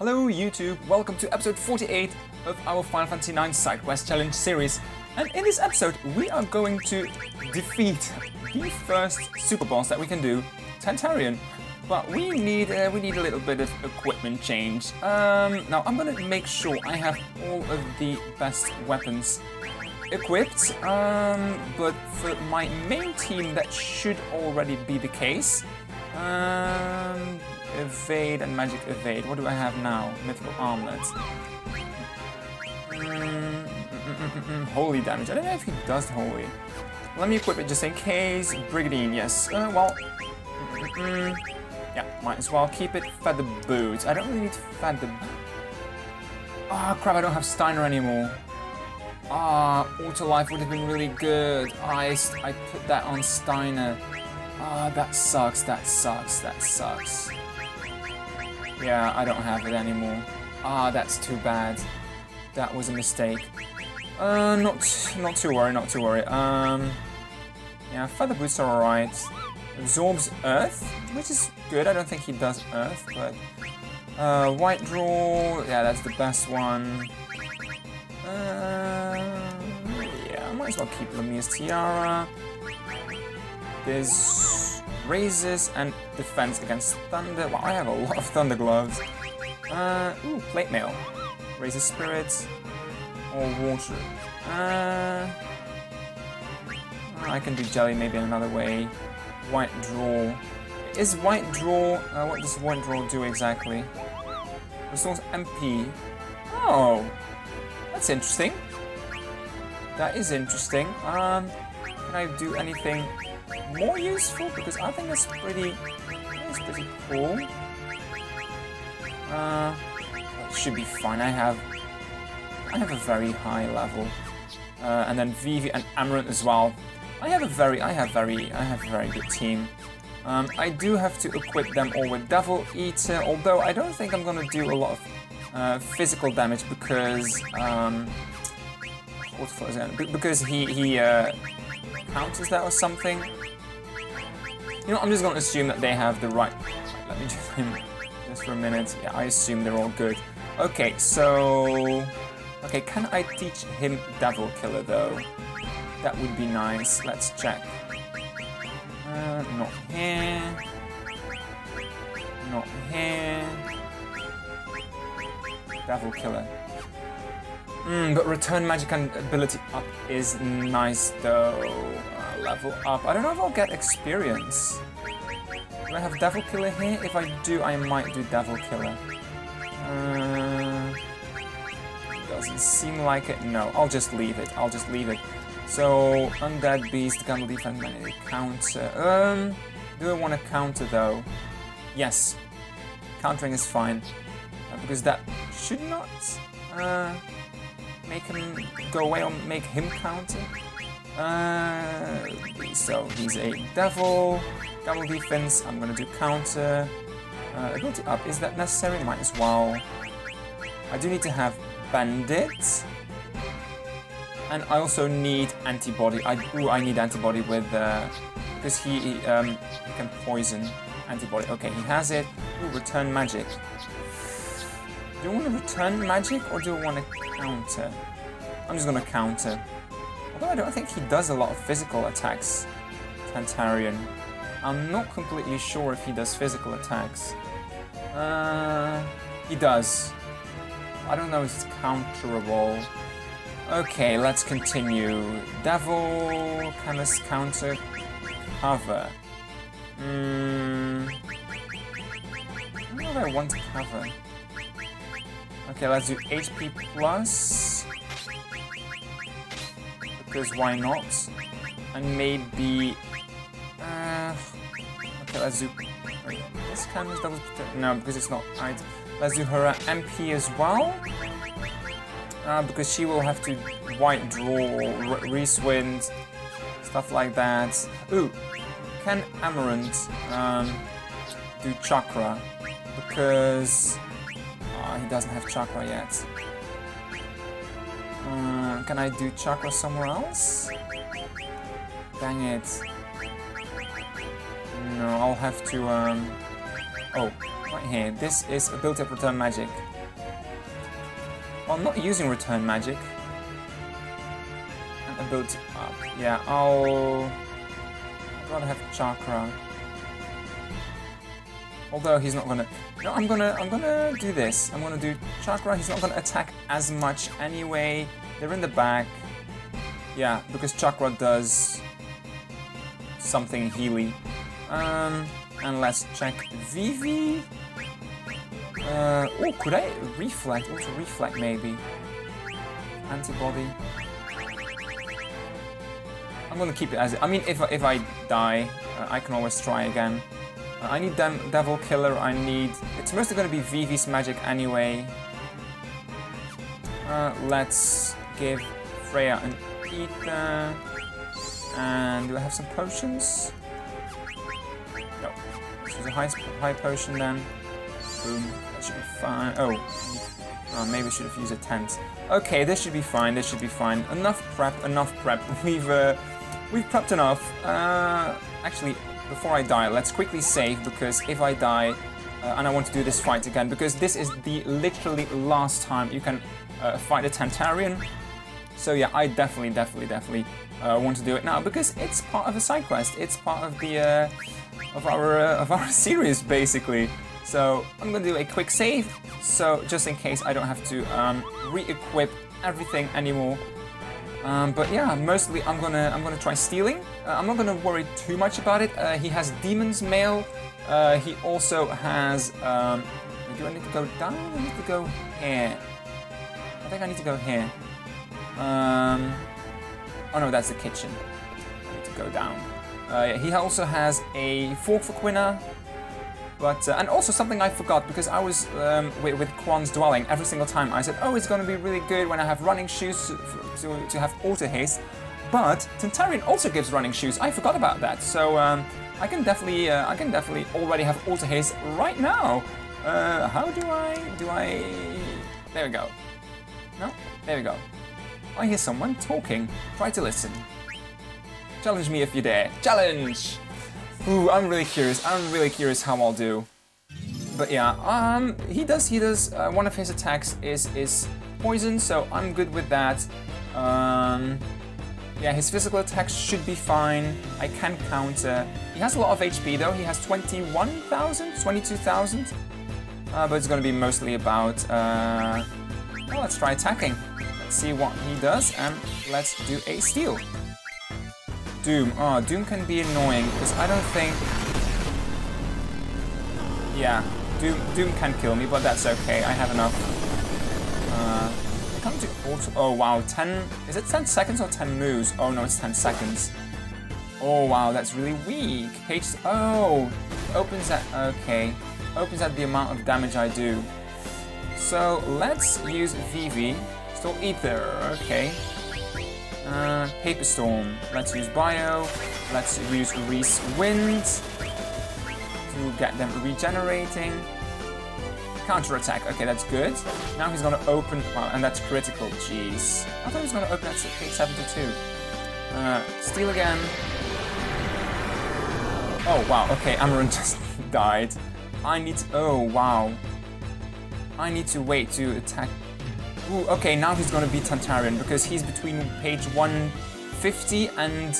Hello YouTube, welcome to episode 48 of our Final Fantasy IX Side Quest Challenge series. And in this episode, we are going to defeat the first super boss that we can do, Tantarian. But we need uh, we need a little bit of equipment change. Um, now I'm gonna make sure I have all of the best weapons equipped. Um, but for my main team, that should already be the case. Um, evade and magic evade. What do I have now? Mythical armlet. Mm, mm, mm, holy damage. I don't know if he does holy. Let me equip it just in case. Brigandine, yes. Uh, well, yeah, might as well keep it. Feather boots. I don't really need feather. Ah, oh, crap! I don't have Steiner anymore. Ah, Auto Life would have been really good. I, I put that on Steiner. Ah, that sucks, that sucks, that sucks. Yeah, I don't have it anymore. Ah, that's too bad. That was a mistake. Uh, not, not to worry, not to worry. Um, yeah, Feather Boots are alright. Absorbs Earth, which is good. I don't think he does Earth, but... Uh, White Draw, yeah, that's the best one. Uh, yeah, I might as well keep Lamia's Tiara. There's raises and defense against thunder. Wow, I have a lot of thunder gloves. Uh, ooh, plate mail. Raises spirits or water. Uh, I can do jelly maybe in another way. White draw. Is white draw? Uh, what does white draw do exactly? Restores MP. Oh, that's interesting. That is interesting. Um, can I do anything more useful because I think that's pretty, that's pretty cool. Uh, it should be fine. I have, I have a very high level, uh, and then Vivi and Amarant as well. I have a very, I have very, I have a very good team. Um, I do have to equip them all with Devil Eater, although I don't think I'm gonna do a lot of uh, physical damage because um, because he he uh, counters that or something. You know, I'm just to assume that they have the right... Let me just, just for a minute. Yeah, I assume they're all good. Okay, so... Okay, can I teach him Devil Killer, though? That would be nice. Let's check. Uh, not here. Not here. Devil Killer. Mm, but return magic and ability up is nice though. Uh, level up. I don't know if I'll get experience. Do I have Devil Killer here? If I do, I might do Devil Killer. Uh, doesn't seem like it. No, I'll just leave it. I'll just leave it. So, Undead Beast, Gun Defense, Many Counter. Um, do I want to counter though? Yes. Countering is fine. Uh, because that should not... Uh, make him go away or make him counter. Uh, so he's a devil, double defense, I'm gonna do counter. Uh, ability up, is that necessary? Might as well. I do need to have bandit. And I also need antibody. I, ooh, I need antibody with, uh, because he, um, he can poison antibody. Okay, he has it. Ooh, return magic. Do I want to return magic or do I want to counter? I'm just going to counter. Although I don't think he does a lot of physical attacks, Tantarian. I'm not completely sure if he does physical attacks. Uh, he does. I don't know if it's counterable. Okay, let's continue. Devil, Chemist counter, cover. Hmm. I don't know I want to cover. Okay, let's do HP plus. Because why not? And maybe... Uh, okay, let's do... Wait, this of double... No, because it's not right. Let's do her MP as well. Uh, because she will have to white draw, Reese Wind, stuff like that. Ooh, can Amaranth um, do Chakra? Because doesn't have chakra yet. Uh, can I do chakra somewhere else? Dang it. No, I'll have to, um... Oh, Right here. This is ability of return magic. Well, I'm not using return magic. And ability up. Yeah, I'll... I'd rather have chakra. Although he's not gonna... No, I'm gonna I'm gonna do this. I'm gonna do chakra. He's not gonna attack as much anyway. They're in the back. Yeah, because chakra does something healy. Um, and let's check Vivi. Uh, oh, could I reflect? Auto reflect maybe. Antibody. I'm gonna keep it as. I mean, if if I die, uh, I can always try again. I need Dem Devil Killer. I need. It's mostly gonna be Vivi's magic anyway. Uh, let's give Freya an ether. And do I have some potions? No. This is a high, high potion then. Boom. That should be fine. Oh. oh maybe I should have used a tent. Okay, this should be fine. This should be fine. Enough prep. Enough prep. We've uh, we've prepped enough. Uh, actually, before I die, let's quickly save because if I die, uh, and I want to do this fight again because this is the literally last time you can uh, fight a Tantarian. So yeah, I definitely, definitely, definitely uh, want to do it now because it's part of a side quest. It's part of the uh, of our uh, of our series basically. So I'm gonna do a quick save. So just in case I don't have to um, re-equip everything anymore. Um, but yeah, mostly I'm gonna I'm gonna try stealing. Uh, I'm not gonna worry too much about it. Uh, he has Demon's Mail. Uh, he also has. Um, do I need to go down? I need to go here. I think I need to go here. Um, Oh no, that's the kitchen. I need to go down. Uh, yeah, he also has a fork for Quina. But, uh, and also something I forgot, because I was um, with, with Quan's dwelling every single time. I said, oh, it's going to be really good when I have running shoes to, to, to have auto haste. But Tantarian also gives running shoes. I forgot about that. So um, I can definitely, uh, I can definitely already have auto haste right now. Uh, how do I, do I, there we go. No, there we go. I hear someone talking. Try to listen. Challenge me if you dare. Challenge! Ooh, I'm really curious. I'm really curious how I'll do. But yeah, um, he does, he does, uh, one of his attacks is, is poison, so I'm good with that. Um, yeah, his physical attacks should be fine. I can counter. He has a lot of HP though. He has 21,000, 22,000. Uh, but it's going to be mostly about, uh, well, let's try attacking Let's see what he does, and let's do a steal. Doom. Oh, Doom can be annoying, because I don't think... Yeah, Doom, Doom can kill me, but that's okay. I have enough. Uh, come to auto... Oh, wow, 10... Is it 10 seconds or 10 moves? Oh, no, it's 10 seconds. Oh, wow, that's really weak. Page... Oh, opens at... Okay. Opens at the amount of damage I do. So, let's use Vivi Still Ether, okay. Uh, Paper Storm. Let's use Bio. Let's use Reese Wind to get them regenerating. Counter attack. Okay, that's good. Now he's gonna open. Wow, and that's critical. Jeez. I thought he was gonna open at 72. Uh, steal again. Oh wow. Okay, Amaranth just died. I need. To, oh wow. I need to wait to attack Ooh, okay, now he's gonna be Tantarian because he's between page 150 and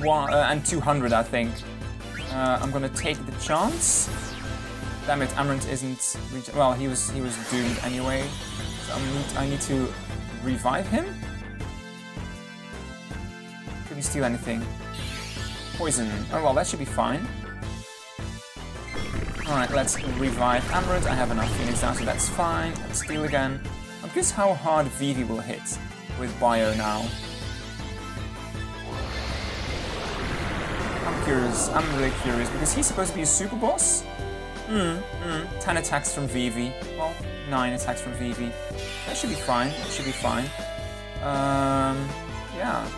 one, uh, and 200, I think. Uh, I'm gonna take the chance. Damn it, Amaranth isn't. Well, he was he was doomed anyway. So need, I need to revive him. Couldn't steal anything. Poison. Oh well, that should be fine. Alright, let's revive Amaranth. I have enough Phoenix down, so that's fine. Let's steal again. I'm curious how hard Vivi will hit with Bio now. I'm curious. I'm really curious, because he's supposed to be a super boss. Hmm, hmm. 10 attacks from Vivi. Well, 9 attacks from Vivi. That should be fine. That should be fine. Um, yeah.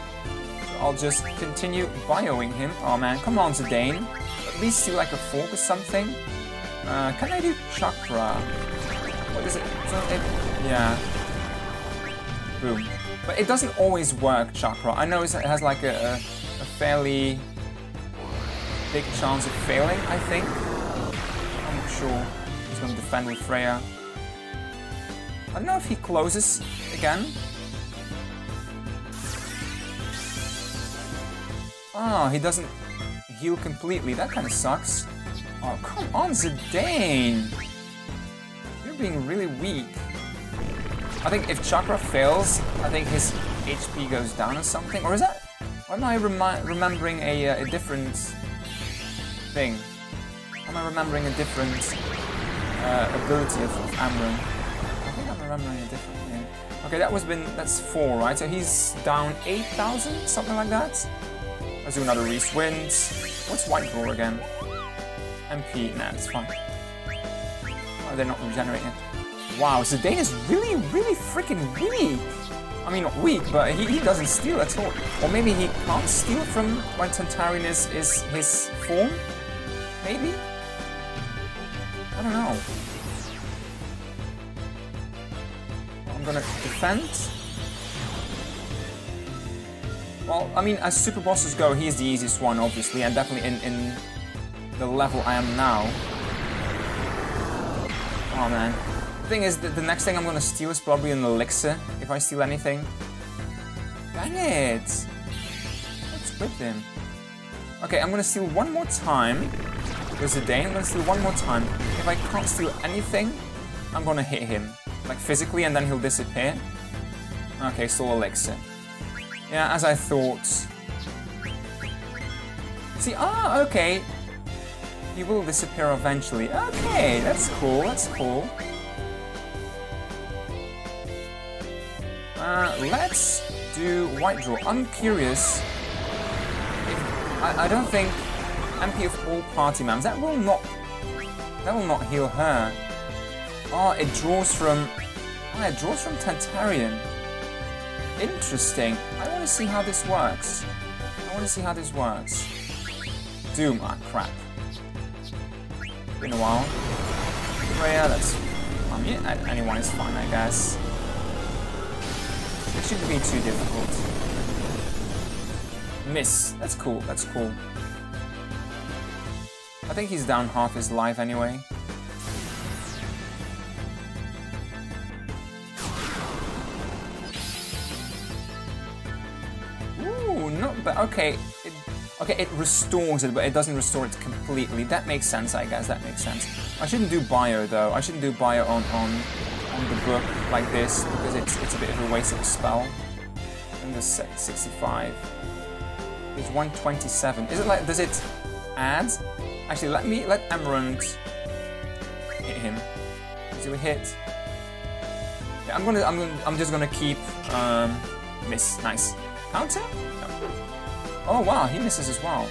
I'll just continue bioing him. Oh man, come on, Zidane. At least do like a fork or something. Uh, can I do chakra? What is it? it? Yeah. Boom. But it doesn't always work, chakra. I know it has like a, a, a fairly big chance of failing, I think. I'm not sure he's to defend with Freya. I don't know if he closes again. Oh, he doesn't heal completely. That kind of sucks. Oh, come on, Zidane! You're being really weak. I think if Chakra fails, I think his HP goes down or something. Or is that... Am I remembering a, uh, a different thing? Am I remembering a different uh, ability of, of Amuron? I think I'm remembering a different thing. Okay, that was been... That's four, right? So he's down 8,000? Something like that? Let's do another Reese wins. What's White Draw again? MP, nah, it's fine. Oh, they're not regenerating. Wow, Zidane is really, really freaking weak. I mean, not weak, but he, he doesn't steal at all. Or maybe he can't steal from when Tantarian is, is his form? Maybe? I don't know. I'm gonna defend. Well, I mean, as super bosses go, he's the easiest one, obviously, and definitely in, in the level I am now. Oh, man. The thing is, the, the next thing I'm gonna steal is probably an elixir, if I steal anything. Dang it! What's with him? Okay, I'm gonna steal one more time. There's a day, I'm gonna steal one more time. If I can't steal anything, I'm gonna hit him. Like physically, and then he'll disappear. Okay, still elixir. Yeah, as I thought. See, ah, okay. He will disappear eventually. Okay, that's cool, that's cool. Uh, let's do White Draw. I'm curious. If, I, I don't think MP of all party members, that will not... That will not heal her. Oh, it draws from... Oh, it draws from Tantarian. Interesting. I want to see how this works. I want to see how this works. Doom. Ah, crap. Been a while. Freya, that's... I mean, anyone is fine, I guess. It shouldn't be too difficult. Miss. That's cool, that's cool. I think he's down half his life anyway. but okay, it, okay, it restores it, but it doesn't restore it completely. That makes sense, I guess. That makes sense. I shouldn't do bio though. I shouldn't do bio on on on the book like this because it's it's a bit of a waste of a spell. And the 65. It's 127. Is it like does it add? Actually, let me let Emerald hit him. Do a hit. Yeah, I'm gonna I'm gonna I'm just gonna keep um miss. Nice. Counter? Oh wow, he misses as well.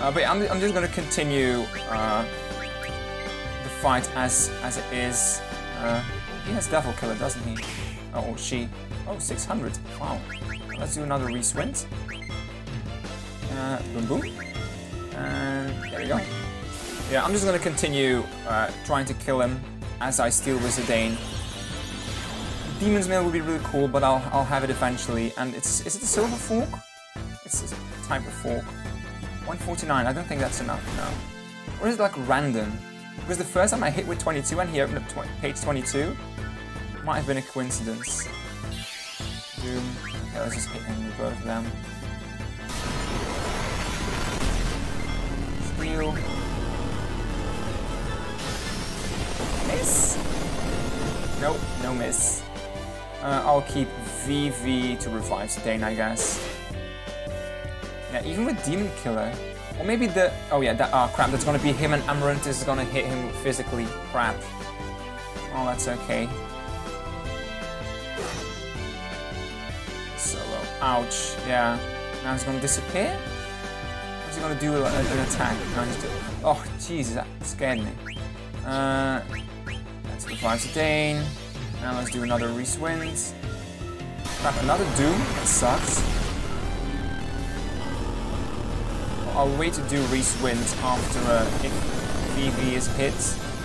Uh, but I'm, I'm just going to continue uh, the fight as as it is. Uh, he has Devil Killer, doesn't he? Oh, or she. Oh, 600. Wow. Let's do another Reswint. Uh, boom boom. And there we go. Yeah, I'm just going to continue uh, trying to kill him as I steal Wizardane. Demon's Mail would be really cool, but I'll, I'll have it eventually. And it's is it a Silver Fork? It's type of fork. 149, I don't think that's enough, no. Or is it like random? Because the first time I hit with 22 and he opened up tw page 22, might have been a coincidence. Doom. Let's just hit him with both of them. Miss? Nope, no miss. Uh, I'll keep Vivi to revive Zidane, I guess. Yeah, even with Demon Killer. Or maybe the... Oh yeah, that... Oh crap, that's gonna be him and Amarant is gonna hit him physically. Crap. Oh, that's okay. Solo. Ouch. Yeah. Now he's gonna disappear? What's he gonna do an, an attack? No, he's doing... Oh, Jesus, that scared me. Uh... Let's revive Zidane. Now let's do another Reese Wins. Crap, another Doom? That sucks. I'll wait to do Reese wins after uh, if Vivi is hit.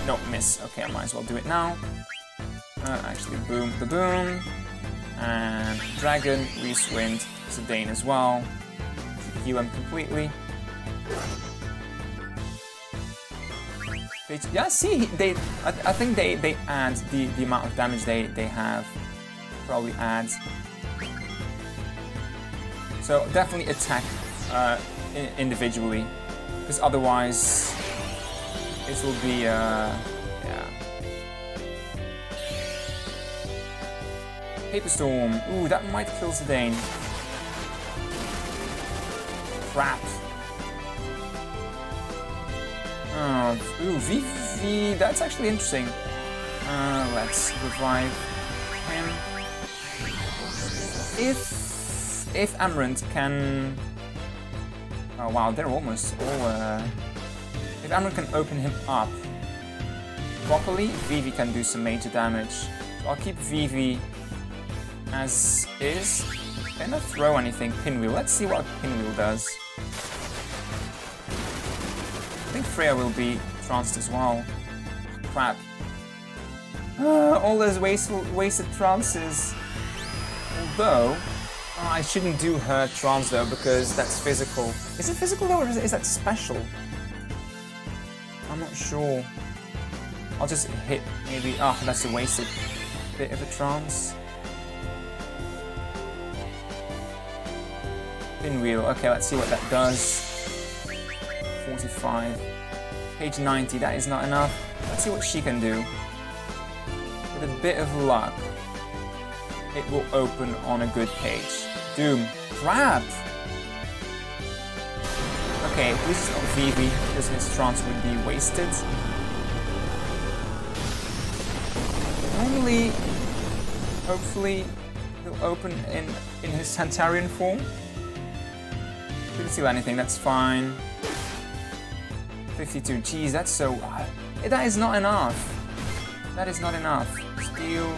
No, miss. Okay, I might as well do it now. Uh, actually, boom, the boom. And Dragon, Reese wind, Zidane as well. Heal him completely. Yeah, see, they. I, I think they they add the the amount of damage they they have. Probably adds. So definitely attack uh, individually, because otherwise it will be. Uh, yeah. Paper Storm. Ooh, that might kill Zidane. Crap. Oh, ooh, Vivi, that's actually interesting. Uh, let's revive him. If if Amarant can, oh wow, they're almost all. Uh... If Amarant can open him up properly, Vivi can do some major damage. So I'll keep Vivi as is. Can I throw anything? Pinwheel. Let's see what Pinwheel does I think Freya will be tranced as well. Crap. Uh, all those wasteful, wasted trances. Although, oh, I shouldn't do her trance though, because that's physical. Is it physical though, or is, is that special? I'm not sure. I'll just hit maybe. Oh, that's a wasted bit of a trance. Pinwheel. Okay, let's see what that does. 45. Page 90, that is not enough. Let's see what she can do. With a bit of luck, it will open on a good page. Doom. Crap! Okay, this is Vivi, because his trance would be wasted. Normally, hopefully, he'll open in, in his Tantarian form. Didn't steal anything, that's fine. 52. Geez, that's so... Uh, that is not enough. That is not enough. Steal.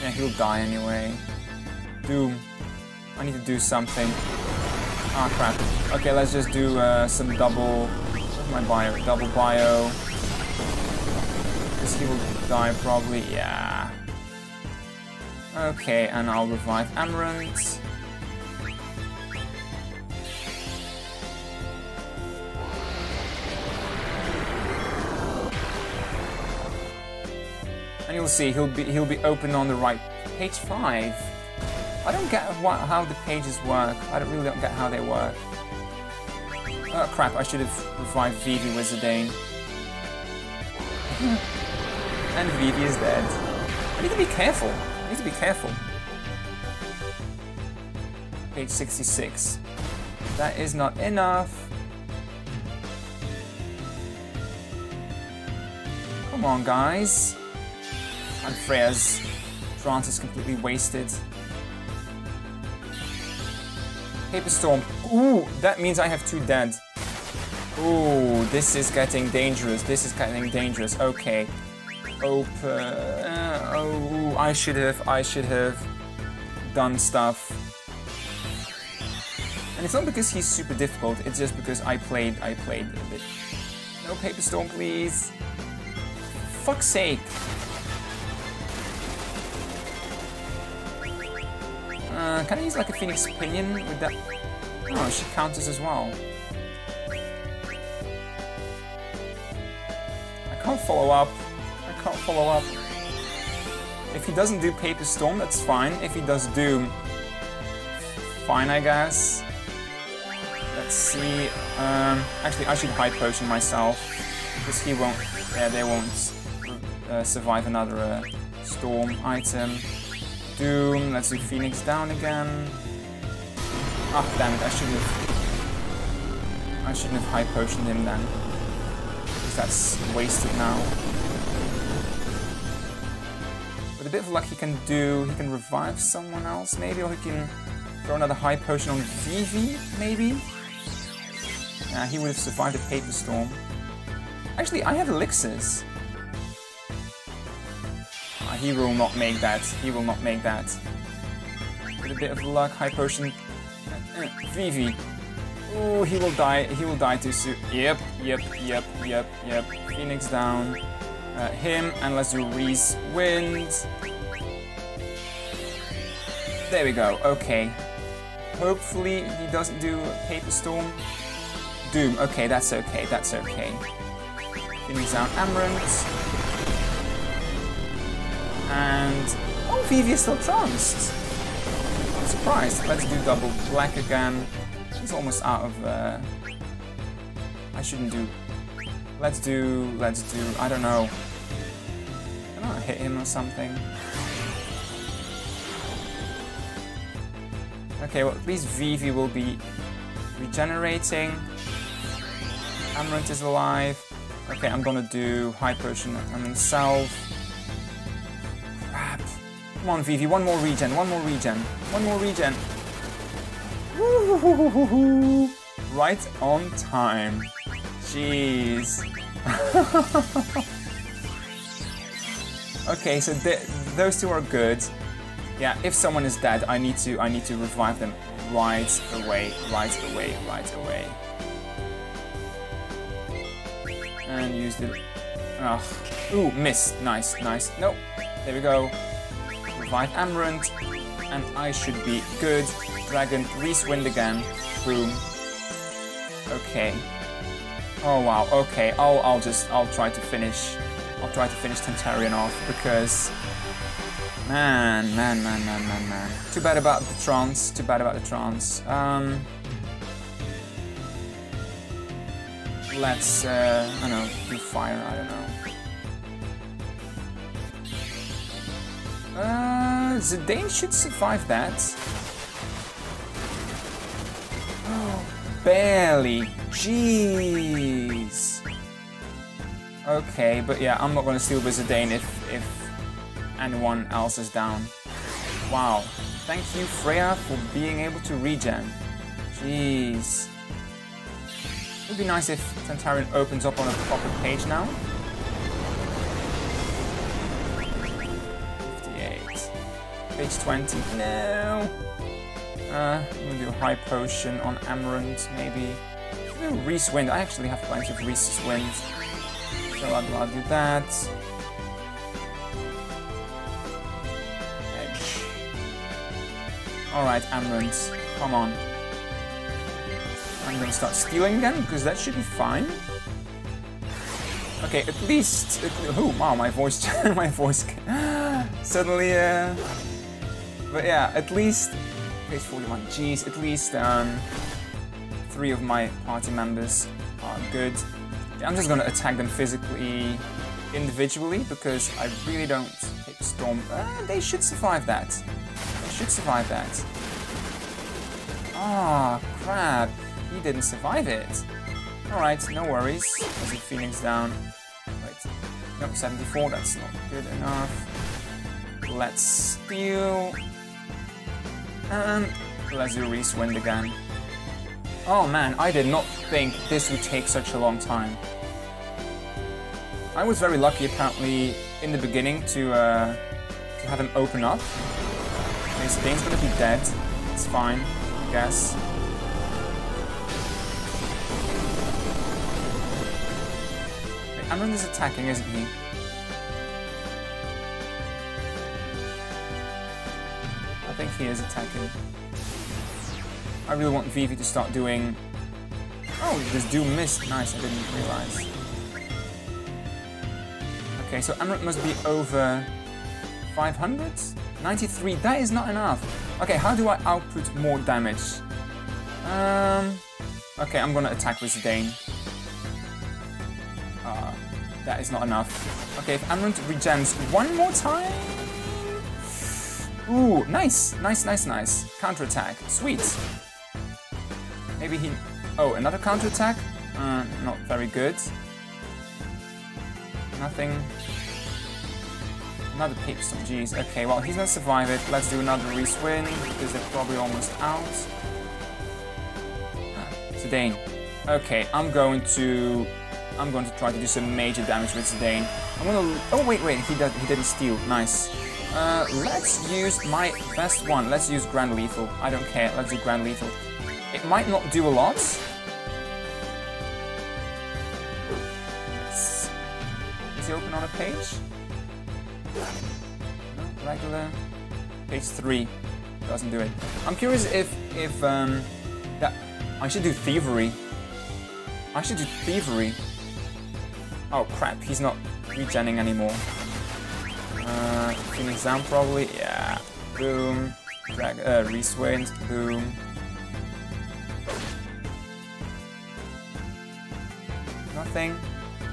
Yeah, he'll die anyway. Doom. I need to do something. Ah, crap. Okay, let's just do uh, some double... My bio? Double bio. Because he will die probably. Yeah. Okay, and I'll revive Amarant. You'll see he'll be he'll be open on the right. Page five. I don't get what, how the pages work. I don't really don't get how they work. Oh crap! I should have revived Vivi with Zidane. and Vivi is dead. I need to be careful. I need to be careful. Page 66. That is not enough. Come on, guys. And Freya's trance is completely wasted. Paper Storm. Ooh, that means I have two dead. Ooh, this is getting dangerous. This is getting dangerous. Okay. Open. Uh, oh, I should have. I should have done stuff. And it's not because he's super difficult. It's just because I played. I played a bit. No paper storm, please. Fuck's sake. Uh, can I use like a Phoenix Pinion with that? Oh, she counters as well. I can't follow up. I can't follow up. If he doesn't do Paper Storm, that's fine. If he does Doom, fine, I guess. Let's see. Um, actually, I should High Potion myself. Because he won't... Yeah, they won't uh, survive another uh, Storm item. Doom. Let's do Phoenix down again. Ah, damn it, I shouldn't have... I shouldn't have high potioned him then. Because that's wasted now. With a bit of luck he can do... He can revive someone else maybe, or he can throw another high potion on Vivi, maybe? He would have survived a Paper Storm. Actually, I have elixirs he will not make that. He will not make that. With a bit of luck, high potion. Vivi. Oh, he will die. He will die too soon. Yep, yep, yep, yep, yep. Phoenix down. Uh, him, and let's do Reese wins. There we go. Okay. Hopefully he doesn't do Paper Storm. Doom. Okay, that's okay, that's okay. Phoenix down Amarant. And... Oh, Vivi is still tranced. I'm surprised. Let's do double black again. He's almost out of... Uh... I shouldn't do... Let's do... Let's do... I don't know. Can I hit him or something? Okay, well at least Vivi will be regenerating. Amarant is alive. Okay, I'm gonna do High Potion Salve. Crap. Come on, Vivi, one more regen, one more regen, one more regen. Right on time. Jeez. okay, so th those two are good. Yeah, if someone is dead, I need to I need to revive them right away, right away, right away. And use the... Oh. Ooh, miss. Nice, nice. Nope. There we go. Revive Amarant. And I should be good. Dragon, Reese Wind again. Boom. Okay. Oh wow, okay. I'll, I'll just, I'll try to finish, I'll try to finish Tantarian off because Man, man, man, man, man, man. Too bad about the trance. Too bad about the trance. Um, let's, uh, I don't know, do fire. I don't know. Uh, Zidane should survive that. Oh, barely. Jeez. Okay, but yeah, I'm not gonna steal with Zidane if if anyone else is down. Wow. Thank you, Freya, for being able to regen. Jeez. It would be nice if Tantarian opens up on a proper page now. Page 20. No! Uh, I'm gonna do a high potion on Amarant, maybe. Do Reese Wind. I actually have plenty of Reese Wind. So I'll, I'll do that. Edge. Alright, Amarant, come on. I'm gonna start stealing again, because that should be fine. Okay, at least... oh, wow, my voice... my voice... suddenly, uh... But yeah, at least... Page 41, jeez, at least, um... Three of my party members are good. I'm just gonna attack them physically, individually, because I really don't take Storm... Uh, they should survive that They should survive that. Ah, oh, crap. He didn't survive it. Alright, no worries. There's a Phoenix down. Wait. Nope, 74, that's not good enough. Let's steal. And do Reese Wind again. Oh man, I did not think this would take such a long time. I was very lucky apparently in the beginning to, uh, to have him open up this thing's gonna be dead. It's fine, I guess. Wait, Amron is attacking, isn't he? He is attacking. I really want Vivi to start doing... Oh, this Doom missed. Nice, I didn't realize. Okay, so Amarant must be over 500? 93, that is not enough. Okay, how do I output more damage? Um, okay, I'm gonna attack with Dane. Uh, that is not enough. Okay, if Amarant regens one more time... Ooh, nice, nice, nice, nice. Counterattack, sweet. Maybe he... Oh, another counterattack? Uh, not very good. Nothing. Another Pipstone, jeez. Okay, well, he's gonna survive it. Let's do another Reese-Win, because they're probably almost out. Zidane. Okay, I'm going to... I'm going to try to do some major damage with Zidane. I'm gonna... Oh, wait, wait, he, did, he didn't steal. Nice. Uh, let's use my best one. Let's use Grand Lethal. I don't care. Let's do Grand Lethal. It might not do a lot. Is he open on a page? No, regular. Page three doesn't do it. I'm curious if if um, that I should do thievery. I should do Thievery. Oh crap, he's not regenning anymore. Uh, Phoenix Down probably, yeah. Boom. Drag, uh, Reswind, boom. Nothing.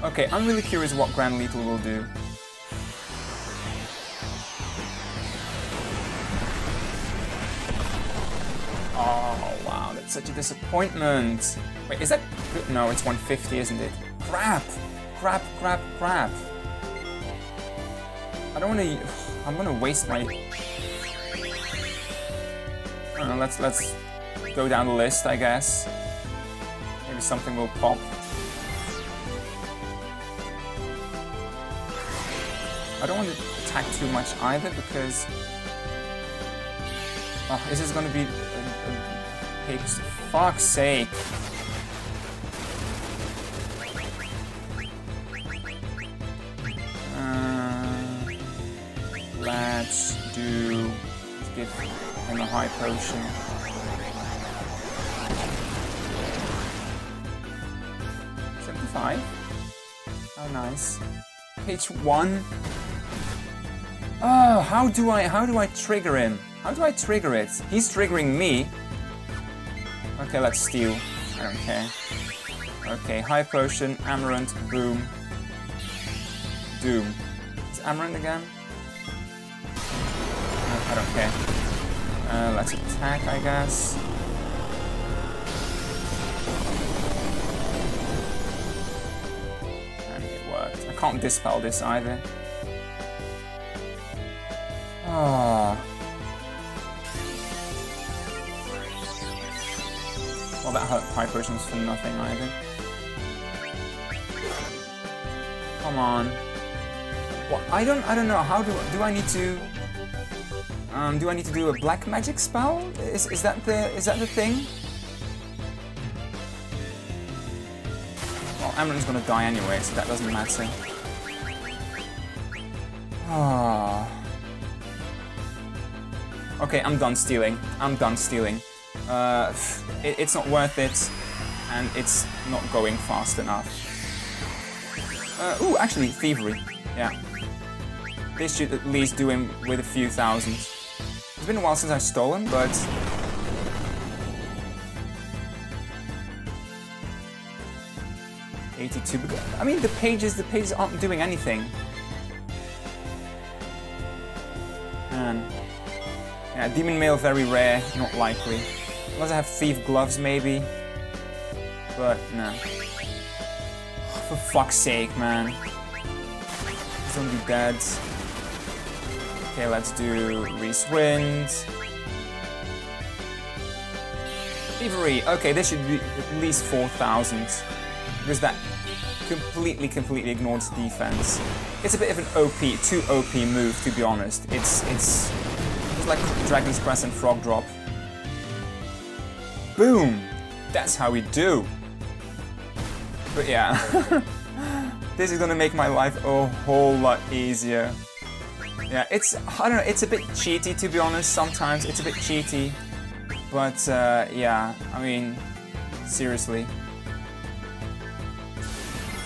Okay, I'm really curious what Grand Lethal will do. Oh, wow, that's such a disappointment. Wait, is that? No, it's 150, isn't it? Crap! Crap, crap, crap. I don't want to... I'm going to waste my... Know, let's, let's go down the list, I guess. Maybe something will pop. I don't want to attack too much either because... Oh, this is gonna be a, a pig's... Fuck's sake! High potion. Seventy-five. Oh, nice. Page one. Oh, how do I how do I trigger him? How do I trigger it? He's triggering me. Okay, let's steal. I don't care. Okay, high potion, amaranth, boom. Doom. Is Amarant again? I don't care. Uh, let's attack, I guess. And it worked. I can't dispel this either. Ah. Well, that hurt high potions for nothing either. Come on. Well, I don't, I don't know. How do, do I need to? Um, do I need to do a black magic spell? Is, is that the, is that the thing? Well, Amarant's gonna die anyway, so that doesn't matter. Ah. Okay, I'm done stealing. I'm done stealing. Uh, it, it's not worth it, and it's not going fast enough. Uh, ooh, actually, thievery. Yeah. This should at least do him with a few thousand. It's been a while since I've stolen, but... Eighty-two. I mean, the pages, the pages aren't doing anything. Man. Yeah, Demon Mail very rare, not likely. Unless I have Thief Gloves, maybe. But, no. Oh, for fuck's sake, man. Be dead. Okay, let's do Reese Wind. Thievery. Okay, this should be at least 4,000. Because that completely, completely ignores defense. It's a bit of an OP, too OP move, to be honest. It's, it's like Dragon's Crest and Frog Drop. Boom! That's how we do. But yeah, this is gonna make my life a whole lot easier. Yeah, it's, I don't know, it's a bit cheaty to be honest, sometimes it's a bit cheaty. But uh, yeah, I mean, seriously.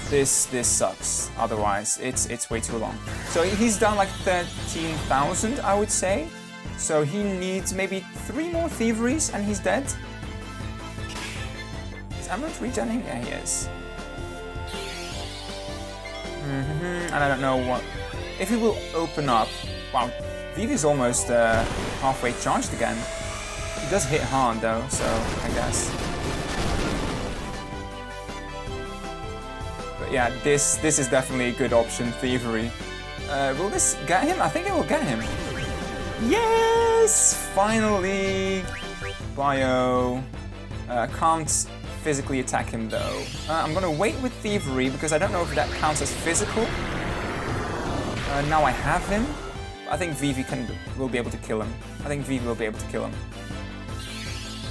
This this sucks. Otherwise, it's it's way too long. So he's done like 13,000, I would say. So he needs maybe three more thieveries and he's dead. Is Amarant regenning? Yeah, he is. Mm -hmm. And I don't know what... If he will open up... Wow, Vivi's almost uh, halfway charged again. He does hit hard though, so I guess. But yeah, this this is definitely a good option, Thievery. Uh, will this get him? I think it will get him. Yes! Finally! Bio. Uh, can't physically attack him though. Uh, I'm gonna wait with Thievery because I don't know if that counts as physical. Uh, now I have him. I think Vivi can will be able to kill him. I think Vivi will be able to kill him.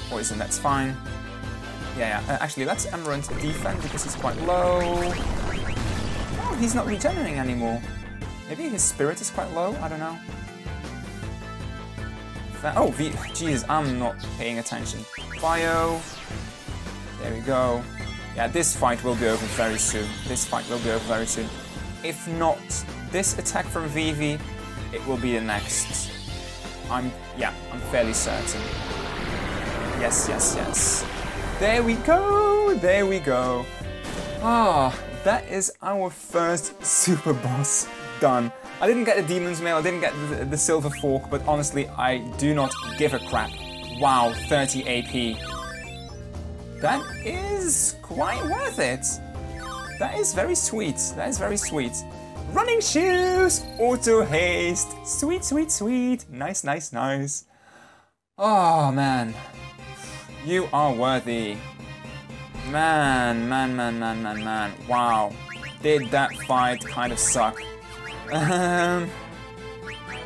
Poison, that's fine. Yeah, yeah. Uh, actually, let's Amarant defend because he's quite low. Oh, he's not regenerating anymore. Maybe his spirit is quite low? I don't know. Oh, v Jesus, I'm not paying attention. Bio. There we go. Yeah, this fight will be over very soon. This fight will be over very soon. If not this attack from Vivi, it will be the next. I'm, yeah, I'm fairly certain. Yes, yes, yes. There we go, there we go. Ah, that is our first super boss done. I didn't get the Demon's Mail, I didn't get the, the Silver Fork, but honestly, I do not give a crap. Wow, 30 AP. That is quite worth it. That is very sweet. That is very sweet. Running shoes, auto haste. Sweet, sweet, sweet. Nice, nice, nice. Oh, man. You are worthy. Man, man, man, man, man, man. Wow. Did that fight kind of suck. Um,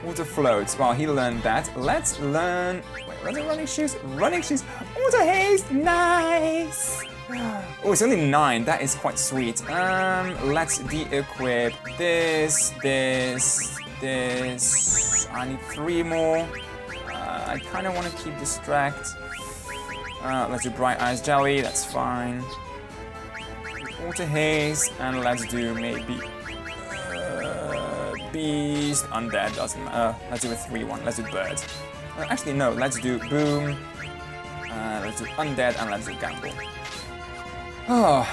water floats. Well, he learned that. Let's learn... Wait, running shoes? Running shoes. Auto haste. Nice. Oh, it's only nine. That is quite sweet. Um, let's de-equip this, this, this. I need three more. Uh, I kind of want to keep distract. Uh, let's do Bright Eyes Jelly. That's fine. Water Haze, and let's do maybe uh, Beast, Undead. Doesn't matter. Uh, let's do a three-one. Let's do Bird. Uh, actually, no. Let's do Boom. Uh, let's do Undead, and let's do Gamble. Oh,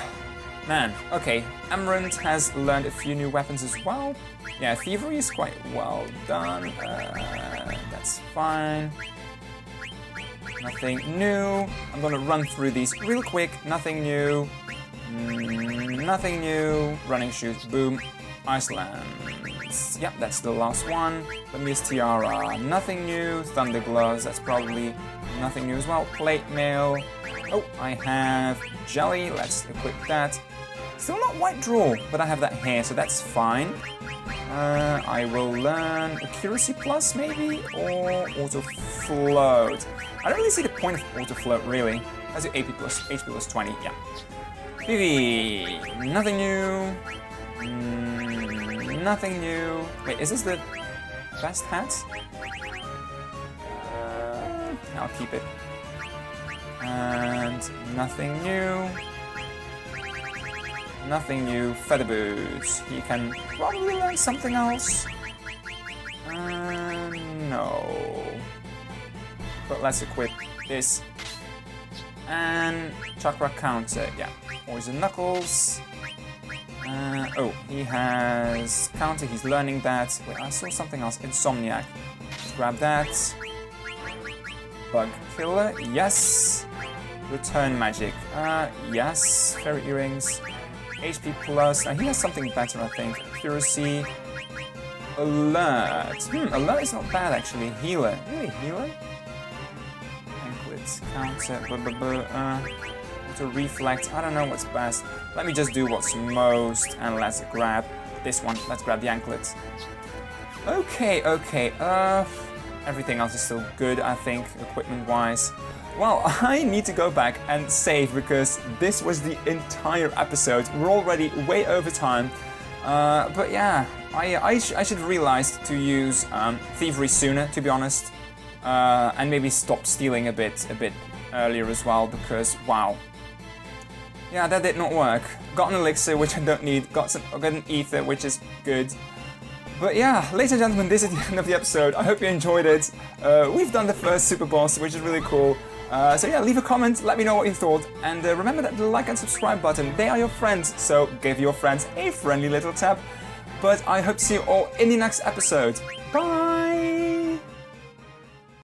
man. Okay, Amarant has learned a few new weapons as well. Yeah, Thievery is quite well done. Uh, that's fine. Nothing new. I'm gonna run through these real quick. Nothing new. Mm, nothing new. Running shoes. Boom. Ice Brand. Yep, that's the last one. Lamia's Tiara. Nothing new. Thunder Gloves. That's probably nothing new as well. Plate Mail. Oh, I have jelly. Let's equip that. Still not white draw, but I have that hair, so that's fine. Uh, I will learn accuracy plus maybe, or auto float. I don't really see the point of auto float really. Let's do AP plus HP plus 20. Yeah. Vivi, nothing new. Mm, nothing new. Wait, is this the best hat? Uh, I'll keep it. And nothing new. Nothing new. Feather boots. You can probably learn something else. Uh, no. But let's equip this. And chakra counter. Yeah. Poison knuckles. Uh, oh, he has counter. He's learning that. Wait, I saw something else. Insomniac. Let's grab that. Bug killer. Yes. Return magic. Uh, yes. Fairy earrings. HP plus. Now he has something better, I think. Accuracy. Alert. Hmm, alert is not bad actually. Healer. Really, healer? Anklets. Counter. Blah, blah, blah, uh, to reflect. I don't know what's best. Let me just do what's most, and let's grab this one. Let's grab the anklets. Okay, okay. Uh, everything else is still good, I think, equipment-wise. Well, I need to go back and save because this was the entire episode. We're already way over time. Uh, but yeah, I, I, sh I should realize to use um, Thievery sooner, to be honest. Uh, and maybe stop stealing a bit, a bit earlier as well because, wow. Yeah, that did not work. Got an elixir, which I don't need. Got, some, got an ether, which is good. But yeah, ladies and gentlemen, this is the end of the episode. I hope you enjoyed it. Uh, we've done the first super boss, which is really cool. Uh, so yeah, leave a comment, let me know what you thought, and uh, remember that the like and subscribe button, they are your friends, so give your friends a friendly little tap. But I hope to see you all in the next episode. Bye!